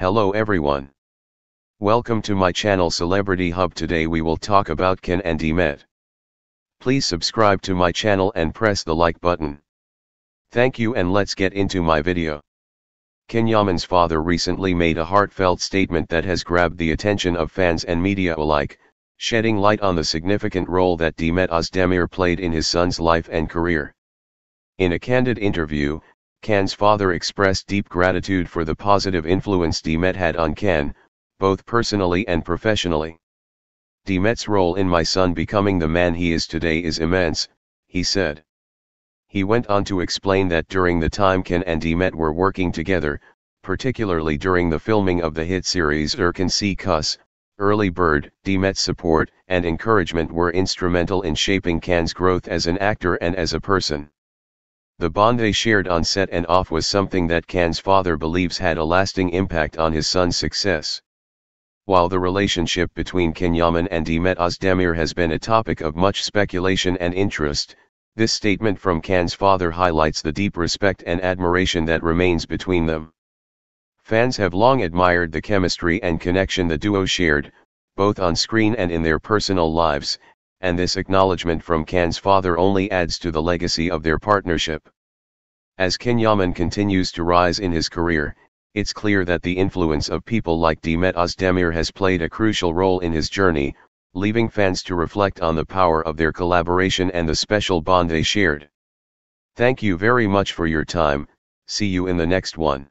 Hello everyone. Welcome to my channel Celebrity Hub today we will talk about Can and Demet. Please subscribe to my channel and press the like button. Thank you and let's get into my video. Can Yaman's father recently made a heartfelt statement that has grabbed the attention of fans and media alike, shedding light on the significant role that Demet Özdemir played in his son's life and career. In a candid interview, Can's father expressed deep gratitude for the positive influence Demet had on Can, both personally and professionally. Demet's role in my son becoming the man he is today is immense, he said. He went on to explain that during the time Can and Demet were working together, particularly during the filming of the hit series Erkenci Kuş, Early Bird, Demet's support and encouragement were instrumental in shaping Can's growth as an actor and as a person. The bond they shared on set and off was something that Can's father believes had a lasting impact on his son's success. While the relationship between Can Yaman and Demet Özdemir has been a topic of much speculation and interest, this statement from Can's father highlights the deep respect and admiration that remains between them. Fans have long admired the chemistry and connection the duo shared, both on screen and in their personal lives, and this acknowledgement from Can's father only adds to the legacy of their partnership. As Can Yaman continues to rise in his career, it's clear that the influence of people like Demet Özdemir has played a crucial role in his journey, leaving fans to reflect on the power of their collaboration and the special bond they shared. Thank you very much for your time, see you in the next one.